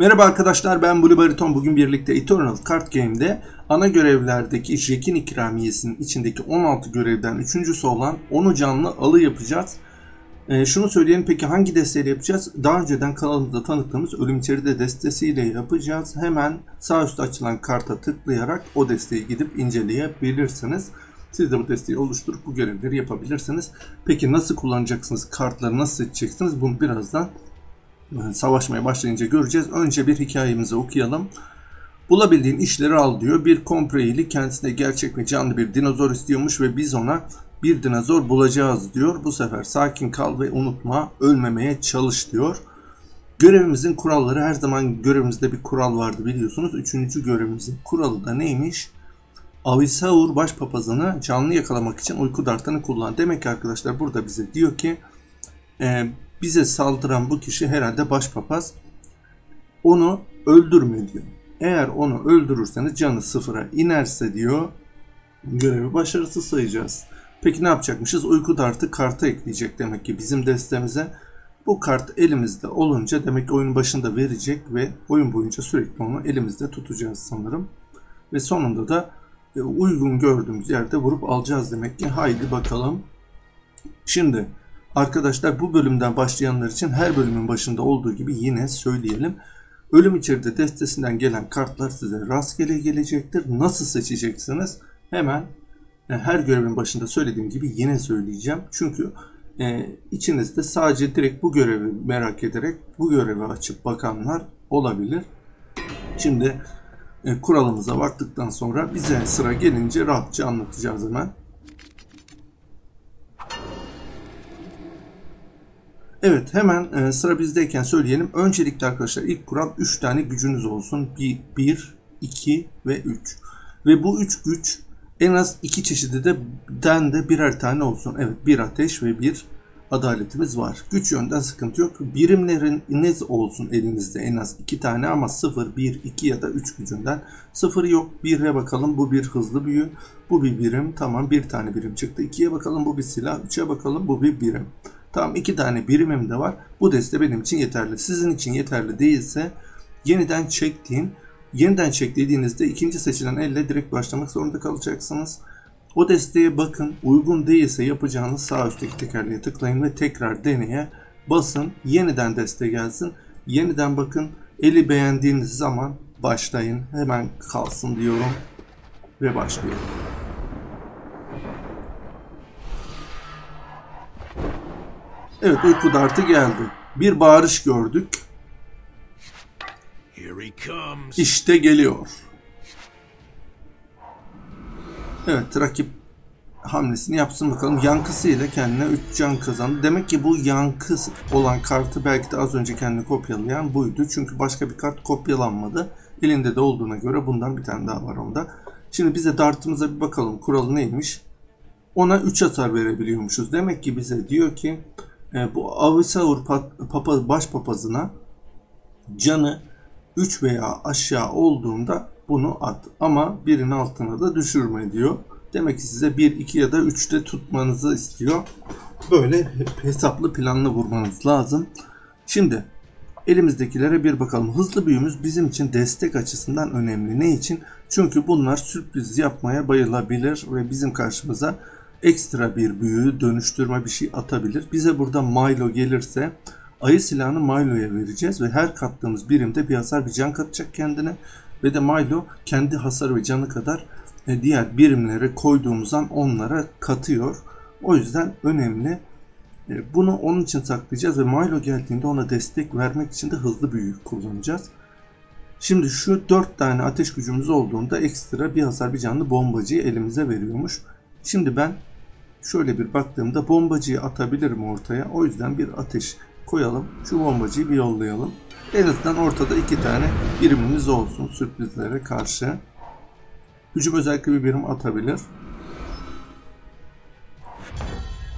Merhaba arkadaşlar ben Blue Bariton. Bugün birlikte Eternal Card Game'de ana görevlerdeki Jack'in ikramiyesinin içindeki 16 görevden üçüncüsü olan onu canlı alı yapacağız. Ee, şunu söyleyelim peki hangi desteğiyle yapacağız? Daha önceden kanalımızda tanıttığımız ölüm içeride destesiyle yapacağız. Hemen sağ üstte açılan karta tıklayarak o desteği gidip inceleyebilirsiniz. Siz de bu desteği oluşturup bu görevleri yapabilirsiniz. Peki nasıl kullanacaksınız? Kartları nasıl seçeceksiniz? Bunu birazdan savaşmaya başlayınca göreceğiz. Önce bir hikayemizi okuyalım. Bulabildiğin işleri al diyor. Bir kompreyli kendisine gerçek ve canlı bir dinozor istiyormuş ve biz ona bir dinozor bulacağız diyor. Bu sefer sakin kal ve unutma, ölmemeye çalış diyor. Görevimizin kuralları her zaman görevimizde bir kural vardı biliyorsunuz. Üçüncü görevimizin kuralı da neymiş? Avisaur başpapazını canlı yakalamak için uyku dartını kullan. Demek ki arkadaşlar burada bize diyor ki e, bize saldıran bu kişi herhalde başpapaz. Onu öldürme diyor. Eğer onu öldürürseniz canı sıfıra inerse diyor görevi başarısız sayacağız. Peki ne yapacakmışız? Uyku dartı karta ekleyecek demek ki bizim destemize. Bu kart elimizde olunca demek ki oyun başında verecek ve oyun boyunca sürekli onu elimizde tutacağız sanırım. Ve sonunda da e, uygun gördüğümüz yerde vurup alacağız demek ki. Haydi bakalım. Şimdi arkadaşlar bu bölümden başlayanlar için her bölümün başında olduğu gibi yine söyleyelim. Ölüm içeride destesinden gelen kartlar size rastgele gelecektir. Nasıl seçeceksiniz? Hemen e, her görevin başında söylediğim gibi yine söyleyeceğim. Çünkü e, içinizde sadece direkt bu görevi merak ederek bu görevi açıp bakanlar olabilir. Şimdi e, kuralımıza baktıktan sonra bize sıra gelince rahatça anlatacağız hemen. Evet hemen e, sıra bizdeyken söyleyelim. Öncelikle arkadaşlar ilk kural 3 tane gücünüz olsun. 1, 2 ve 3. Ve bu 3 güç en az 2 çeşidi de den de birer tane olsun. Evet bir ateş ve bir adaletimiz var. Güç yönden sıkıntı yok. Birimleriniz olsun elinizde en az 2 tane ama 0, 1, 2 ya da 3 gücünden. 0 yok. 1'e bakalım bu bir hızlı büyü. Bu bir birim. Tamam bir tane birim çıktı. 2'ye bakalım bu bir silah. 3'e bakalım bu bir birim. Tamam iki tane birimim de var. Bu deste benim için yeterli. Sizin için yeterli değilse yeniden çektiğin yeniden çek dediğinizde ikinci seçilen elle direkt başlamak zorunda kalacaksınız. O desteğe bakın. Uygun değilse yapacağınız sağ üstteki tekerleğe tıklayın ve tekrar deneye basın. Yeniden deste gelsin. Yeniden bakın. Eli beğendiğiniz zaman başlayın. Hemen kalsın diyorum. Ve başlıyorum. Evet uyku dartı geldi. Bir bağırış gördük. İşte geliyor. Evet rakip hamlesini yapsın bakalım. Yankısıyla kendine 3 can kazandı. Demek ki bu yankı olan kartı belki de az önce kendini kopyalayan buydu. Çünkü başka bir kart kopyalanmadı. Elinde de olduğuna göre bundan bir tane daha var onda. Şimdi bize dartımıza bir bakalım. Kuralı neymiş? Ona 3 atar verebiliyormuşuz. Demek ki bize diyor ki e, bu Avisaur papa, baş papazına canı 3 veya aşağı olduğunda bunu at. Ama birin altına da düşürme diyor. Demek ki size 1, 2 ya da 3'te tutmanızı istiyor. Böyle hesaplı planlı vurmanız lazım. Şimdi elimizdekilere bir bakalım. Hızlı büyümüz bizim için destek açısından önemli. Ne için? Çünkü bunlar sürpriz yapmaya bayılabilir ve bizim karşımıza ekstra bir büyü dönüştürme bir şey atabilir. Bize burada Milo gelirse ayı silahını Milo'ya vereceğiz ve her kattığımız birimde bir hasar bir can katacak kendine ve de Milo kendi hasarı ve canı kadar e, diğer birimlere koyduğumuz an onlara katıyor. O yüzden önemli. E, bunu onun için saklayacağız ve Milo geldiğinde ona destek vermek için de hızlı büyü kullanacağız. Şimdi şu 4 tane ateş gücümüz olduğunda ekstra bir hasar bir canlı bombacıyı elimize veriyormuş. Şimdi ben şöyle bir baktığımda bombacıyı atabilirim ortaya. O yüzden bir ateş koyalım. Şu bombacıyı bir yollayalım. En azından ortada iki tane birimimiz olsun sürprizlere karşı. Hücum özellikle bir birim atabilir.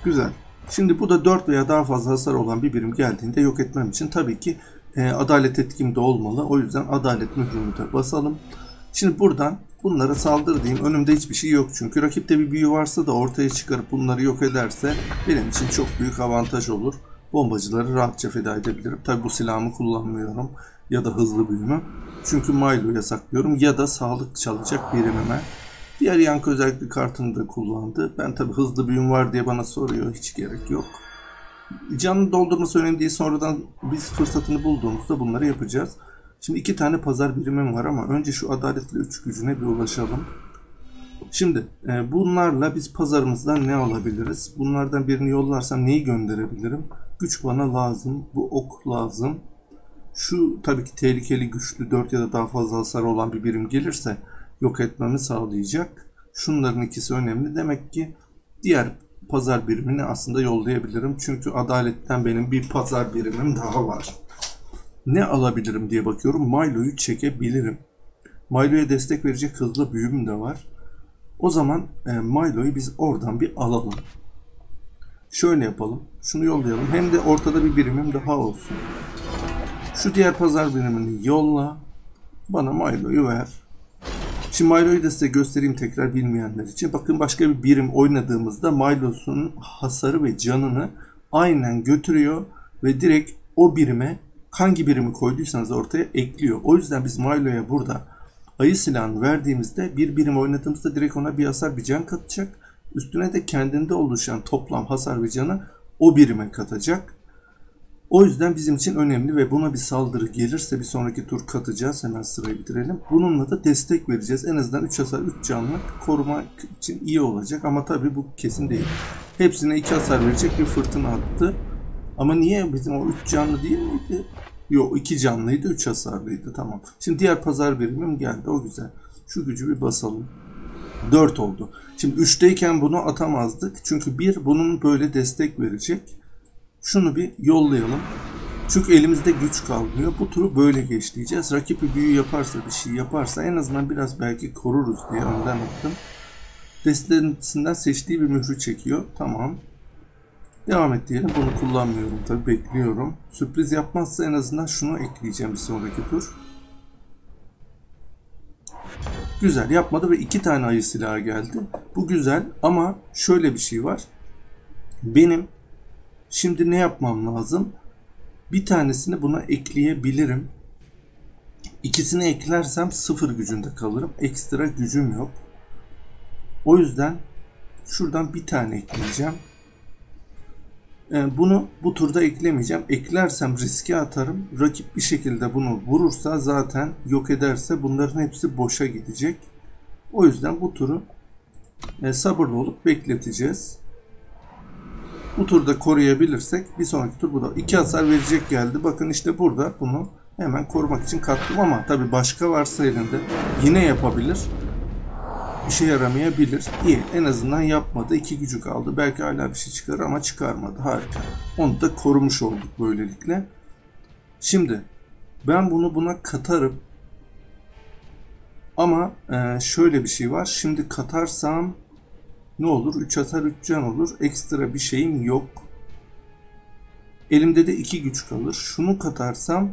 Güzel. Şimdi bu da 4 veya daha fazla hasar olan bir birim geldiğinde yok etmem için tabii ki e, adalet etkim de olmalı. O yüzden adalet mührünü de basalım. Şimdi buradan bunlara saldır diyeyim. Önümde hiçbir şey yok çünkü. Rakipte bir büyü varsa da ortaya çıkarıp bunları yok ederse benim için çok büyük avantaj olur. Bombacıları rahatça feda edebilirim. Tabi bu silahımı kullanmıyorum. ya da hızlı büyümü. Çünkü Milo'ya saklıyorum ya da sağlık çalacak birimime. Diğer yankı özellikli kartını da kullandı. Ben tabi hızlı büyüm var diye bana soruyor. Hiç gerek yok. Canlı doldurması önemli değil. Sonradan biz fırsatını bulduğumuzda bunları yapacağız. Şimdi iki tane pazar birimim var ama önce şu adaletli üç gücüne bir ulaşalım. Şimdi e, bunlarla biz pazarımızdan ne alabiliriz? Bunlardan birini yollarsam neyi gönderebilirim? Güç bana lazım. Bu ok lazım. Şu tabii ki tehlikeli güçlü 4 ya da daha fazla hasar olan bir birim gelirse yok etmemi sağlayacak. Şunların ikisi önemli. Demek ki diğer pazar birimini aslında yollayabilirim. Çünkü adaletten benim bir pazar birimim daha var. Ne alabilirim diye bakıyorum. Milo'yu çekebilirim. Milo'ya destek verecek hızlı büyüm de var. O zaman e, Milo'yu biz oradan bir alalım. Şöyle yapalım. Şunu yollayalım. Hem de ortada bir birimim daha olsun. Şu diğer pazar birimini yolla. Bana Milo'yu ver. Şimdi Milo'yu da size göstereyim tekrar bilmeyenler için. Bakın başka bir birim oynadığımızda Milo'sunun hasarı ve canını aynen götürüyor ve direkt o birime hangi birimi koyduysanız ortaya ekliyor. O yüzden biz Milo'ya burada ayı silahını verdiğimizde bir birim oynadığımızda direkt ona bir hasar bir can katacak. Üstüne de kendinde oluşan toplam hasar ve canı o birime katacak. O yüzden bizim için önemli ve buna bir saldırı gelirse bir sonraki tur katacağız. Hemen sırayı bitirelim. Bununla da destek vereceğiz. En azından 3 hasar 3 canlı korumak için iyi olacak. Ama tabi bu kesin değil. Hepsine 2 hasar verecek bir fırtına attı. Ama niye bizim o 3 canlı değil miydi? Yok 2 canlıydı 3 hasarlıydı tamam. Şimdi diğer pazar birimim geldi o güzel. Şu gücü bir basalım. 4 oldu. Şimdi 3'teyken bunu atamazdık. Çünkü bir bunun böyle destek verecek. Şunu bir yollayalım. Çünkü elimizde güç kalmıyor. Bu turu böyle geçleyeceğiz. Rakip büyü yaparsa, bir şey yaparsa en azından biraz belki koruruz diye önden attım. Destesinden seçtiği bir mührü çekiyor. Tamam. Devam et diyelim. Bunu kullanmıyorum tabi bekliyorum. Sürpriz yapmazsa en azından şunu ekleyeceğim bir sonraki tur. Güzel yapmadı ve iki tane ayı silahı geldi. Bu güzel ama şöyle bir şey var. Benim Şimdi ne yapmam lazım? Bir tanesini buna ekleyebilirim. İkisini eklersem sıfır gücünde kalırım. Ekstra gücüm yok. O yüzden şuradan bir tane ekleyeceğim. Ee, bunu bu turda eklemeyeceğim. Eklersem riske atarım. Rakip bir şekilde bunu vurursa zaten yok ederse bunların hepsi boşa gidecek. O yüzden bu turu e, sabırlı olup bekleteceğiz. Bu turda koruyabilirsek bir sonraki tur bu da. iki hasar verecek geldi. Bakın işte burada bunu hemen korumak için kattım ama tabi başka varsa elinde yine yapabilir. İşe yaramayabilir. İyi en azından yapmadı. iki gücü kaldı. Belki hala bir şey çıkarır ama çıkarmadı. Harika. Onu da korumuş olduk böylelikle. Şimdi ben bunu buna katarım. Ama e, şöyle bir şey var. Şimdi katarsam ne olur? 3 hasar 3 can olur. Ekstra bir şeyim yok. Elimde de 2 güç kalır. Şunu katarsam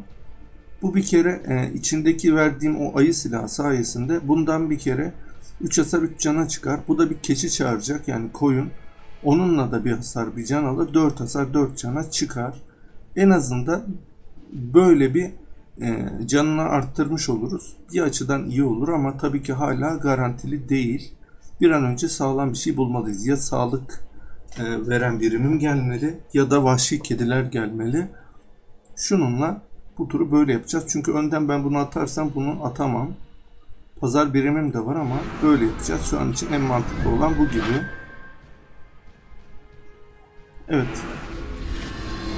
bu bir kere e, içindeki verdiğim o ayı silahı sayesinde bundan bir kere 3 hasar 3 cana çıkar. Bu da bir keçi çağıracak yani koyun. Onunla da bir hasar bir can alır. 4 hasar 4 cana çıkar. En azından böyle bir e, canını arttırmış oluruz. Bir açıdan iyi olur ama tabii ki hala garantili değil bir an önce sağlam bir şey bulmalıyız. Ya sağlık e, veren birimim gelmeli ya da vahşi kediler gelmeli. Şununla bu turu böyle yapacağız. Çünkü önden ben bunu atarsam bunu atamam. Pazar birimim de var ama böyle yapacağız. Şu an için en mantıklı olan bu gibi. Evet.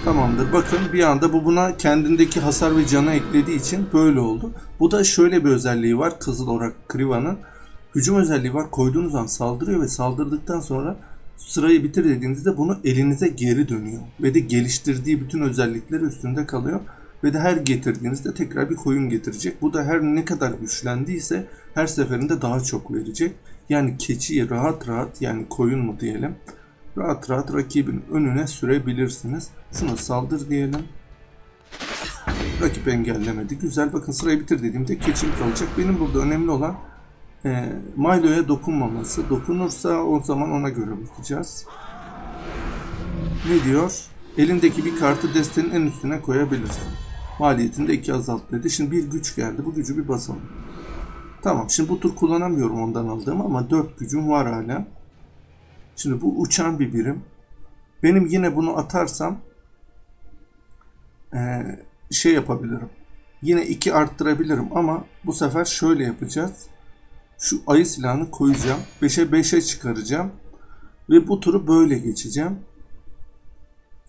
Tamamdır. Bakın bir anda bu buna kendindeki hasar ve canı eklediği için böyle oldu. Bu da şöyle bir özelliği var. Kızıl olarak Kriva'nın. Hücum özelliği var. Koyduğunuz an saldırıyor ve saldırdıktan sonra sırayı bitir dediğinizde bunu elinize geri dönüyor. Ve de geliştirdiği bütün özellikleri üstünde kalıyor. Ve de her getirdiğinizde tekrar bir koyun getirecek. Bu da her ne kadar güçlendiyse her seferinde daha çok verecek. Yani keçiyi rahat rahat yani koyun mu diyelim. Rahat rahat rakibin önüne sürebilirsiniz. Şuna saldır diyelim. Rakip engellemedi. Güzel bakın sırayı bitir dediğimde keçim kalacak. Benim burada önemli olan e, Milo'ya dokunmaması. Dokunursa o zaman ona göre bakacağız. Ne diyor? Elindeki bir kartı destenin en üstüne koyabilirsin. Maliyetini de 2 azalt dedi. Şimdi bir güç geldi. Bu gücü bir basalım. Tamam. Şimdi bu tur kullanamıyorum ondan aldığım ama 4 gücüm var hala. Şimdi bu uçan bir birim. Benim yine bunu atarsam ee, şey yapabilirim. Yine 2 arttırabilirim ama bu sefer şöyle yapacağız. Şu ayı silahını koyacağım. 5'e 5'e çıkaracağım. Ve bu turu böyle geçeceğim.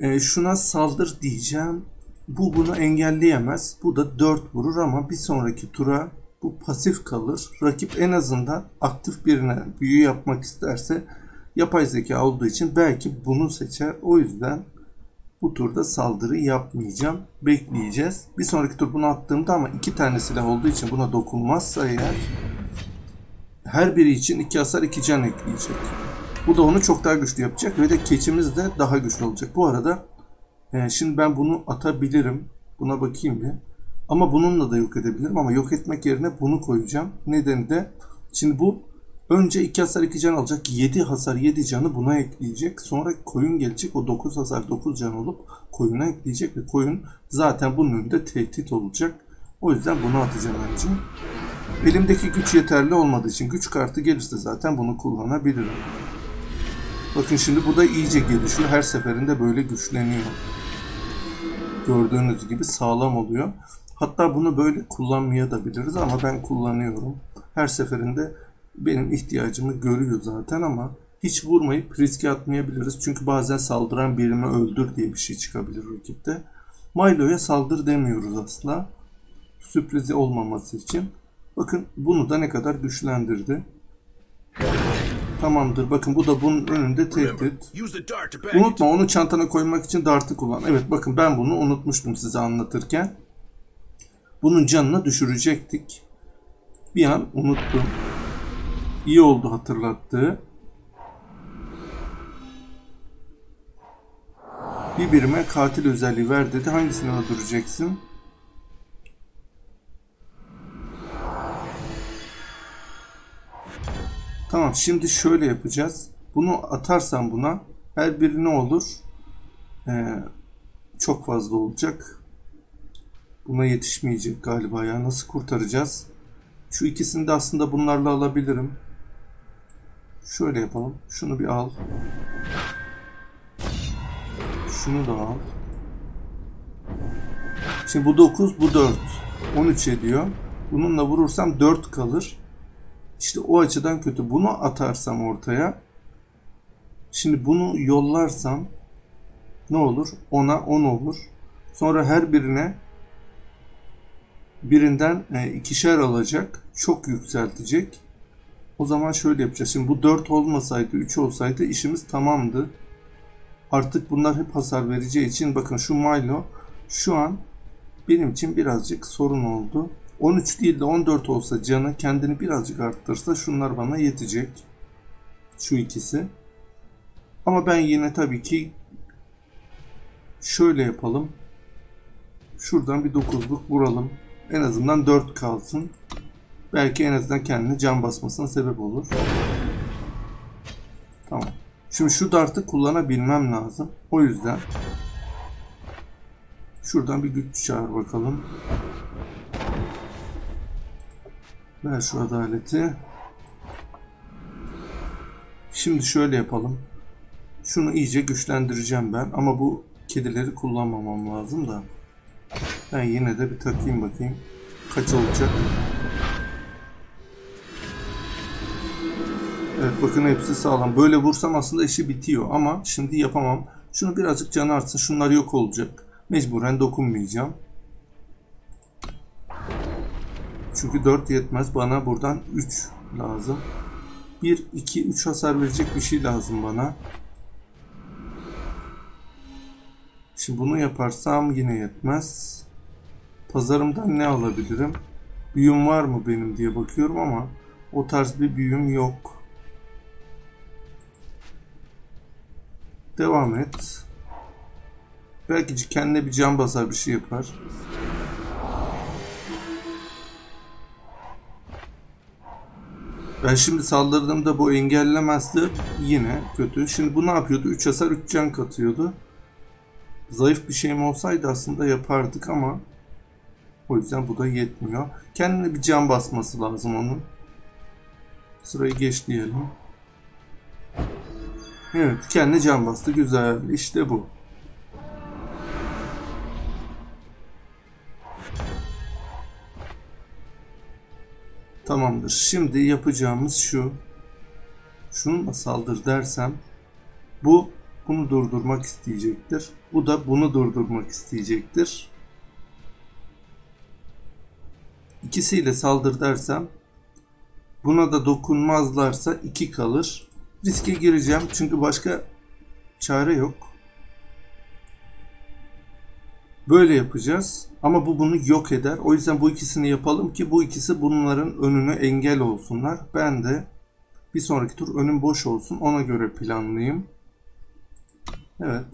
E, şuna saldır diyeceğim. Bu bunu engelleyemez. Bu da 4 vurur ama bir sonraki tura bu pasif kalır. Rakip en azından aktif birine büyü yapmak isterse yapay zeka olduğu için belki bunu seçer. O yüzden bu turda saldırı yapmayacağım. Bekleyeceğiz. Bir sonraki tur bunu attığımda ama iki tane silah olduğu için buna dokunmazsa eğer her biri için iki hasar iki can ekleyecek. Bu da onu çok daha güçlü yapacak ve de keçimiz de daha güçlü olacak. Bu arada e, şimdi ben bunu atabilirim. Buna bakayım bir. Ama bununla da yok edebilirim ama yok etmek yerine bunu koyacağım. Nedeni de şimdi bu önce 2 hasar 2 can alacak. 7 hasar 7 canı buna ekleyecek. Sonra koyun gelecek. O 9 hasar 9 can olup koyuna ekleyecek ve koyun zaten bunun önünde tehdit olacak. O yüzden bunu atacağım önce. Elimdeki güç yeterli olmadığı için güç kartı gelirse zaten bunu kullanabilirim. Bakın şimdi bu da iyice gelişiyor. Her seferinde böyle güçleniyor. Gördüğünüz gibi sağlam oluyor. Hatta bunu böyle kullanmaya da biliriz ama ben kullanıyorum. Her seferinde benim ihtiyacımı görüyor zaten ama hiç vurmayıp riske atmayabiliriz. Çünkü bazen saldıran birimi öldür diye bir şey çıkabilir rakipte. Milo'ya saldır demiyoruz asla. Sürprizi olmaması için. Bakın bunu da ne kadar güçlendirdi. Tamamdır. Bakın bu da bunun önünde tehdit. Unutma onu çantana koymak için dartı kullan. Evet bakın ben bunu unutmuştum size anlatırken. Bunun canını düşürecektik. Bir an unuttum. İyi oldu hatırlattığı. Bir birime katil özelliği ver dedi. Hangisini öldüreceksin? Tamam şimdi şöyle yapacağız. Bunu atarsam buna her biri ne olur? Ee, çok fazla olacak. Buna yetişmeyecek galiba ya. Nasıl kurtaracağız? Şu ikisini de aslında bunlarla alabilirim. Şöyle yapalım. Şunu bir al. Şunu da al. Şimdi bu 9, bu 4. 13 ediyor. Bununla vurursam 4 kalır. İşte o açıdan kötü. Bunu atarsam ortaya. Şimdi bunu yollarsam ne olur? Ona 10 olur. Sonra her birine birinden e, ikişer alacak. Çok yükseltecek. O zaman şöyle yapacağız. Şimdi bu 4 olmasaydı 3 olsaydı işimiz tamamdı. Artık bunlar hep hasar vereceği için bakın şu Milo şu an benim için birazcık sorun oldu. 13 değil de 14 olsa canı kendini birazcık arttırsa şunlar bana yetecek. Şu ikisi. Ama ben yine tabii ki şöyle yapalım. Şuradan bir 9'luk vuralım. En azından 4 kalsın. Belki en azından kendine can basmasına sebep olur. Tamam. Şimdi şu dartı kullanabilmem lazım. O yüzden şuradan bir güç çağır bakalım. Ver şu adaleti. Şimdi şöyle yapalım. Şunu iyice güçlendireceğim ben. Ama bu kedileri kullanmamam lazım da. Ben yine de bir takayım bakayım. Kaç olacak? Evet bakın hepsi sağlam. Böyle vursam aslında işi bitiyor ama şimdi yapamam. Şunu birazcık can artsın. Şunlar yok olacak. Mecburen dokunmayacağım. Çünkü 4 yetmez. Bana buradan 3 lazım. 1, 2, 3 hasar verecek bir şey lazım bana. Şimdi bunu yaparsam yine yetmez. Pazarımdan ne alabilirim? Büyüm var mı benim diye bakıyorum ama o tarz bir büyüm yok. Devam et. Belki kendine bir can basar bir şey yapar. Ben şimdi saldırdığımda bu engellemezdi. Yine kötü. Şimdi bu ne yapıyordu? 3 hasar 3 can katıyordu. Zayıf bir şeyim olsaydı aslında yapardık ama O yüzden bu da yetmiyor. Kendine bir can basması lazım onun. Sırayı geç diyelim. Evet kendi can bastı. Güzel. İşte bu. Tamamdır. Şimdi yapacağımız şu. Şununla saldır dersem bu bunu durdurmak isteyecektir. Bu da bunu durdurmak isteyecektir. İkisiyle saldır dersem buna da dokunmazlarsa 2 kalır. Riske gireceğim çünkü başka çare yok. Böyle yapacağız. Ama bu bunu yok eder. O yüzden bu ikisini yapalım ki bu ikisi bunların önüne engel olsunlar. Ben de bir sonraki tur önüm boş olsun. Ona göre planlayayım. Evet.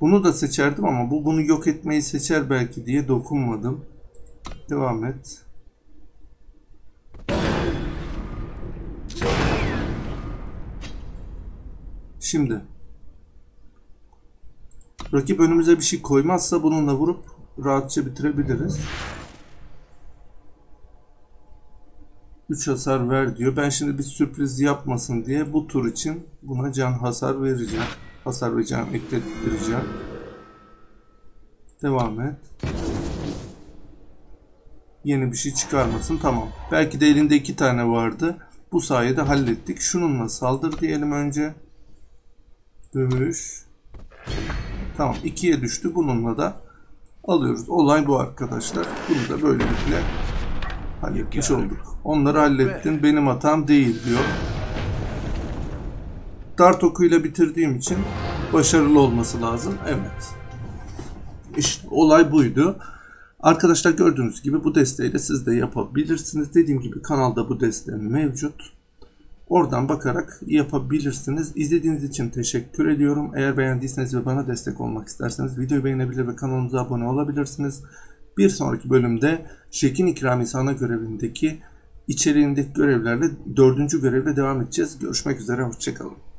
Bunu da seçerdim ama bu bunu yok etmeyi seçer belki diye dokunmadım. Devam et. Şimdi rakip önümüze bir şey koymazsa bununla vurup rahatça bitirebiliriz. 3 hasar ver diyor. Ben şimdi bir sürpriz yapmasın diye bu tur için buna can hasar vereceğim. Hasar ve can eklettireceğim. Devam et. Yeni bir şey çıkarmasın. Tamam. Belki de elinde iki tane vardı. Bu sayede hallettik. Şununla saldır diyelim önce. Dövüş. Tamam. ikiye düştü. Bununla da alıyoruz. Olay bu arkadaşlar. Bunu da böylelikle halletmiş olduk. Onları hallettin. Benim hatam değil diyor. Dart okuyla bitirdiğim için başarılı olması lazım. Evet. İşte olay buydu. Arkadaşlar gördüğünüz gibi bu desteğiyle siz de yapabilirsiniz. Dediğim gibi kanalda bu desteğim mevcut. Oradan bakarak yapabilirsiniz. İzlediğiniz için teşekkür ediyorum. Eğer beğendiyseniz ve bana destek olmak isterseniz videoyu beğenebilir ve kanalımıza abone olabilirsiniz. Bir sonraki bölümde Şekin İkramisi ana görevindeki içeriğindeki görevlerle dördüncü görevle devam edeceğiz. Görüşmek üzere, hoşçakalın.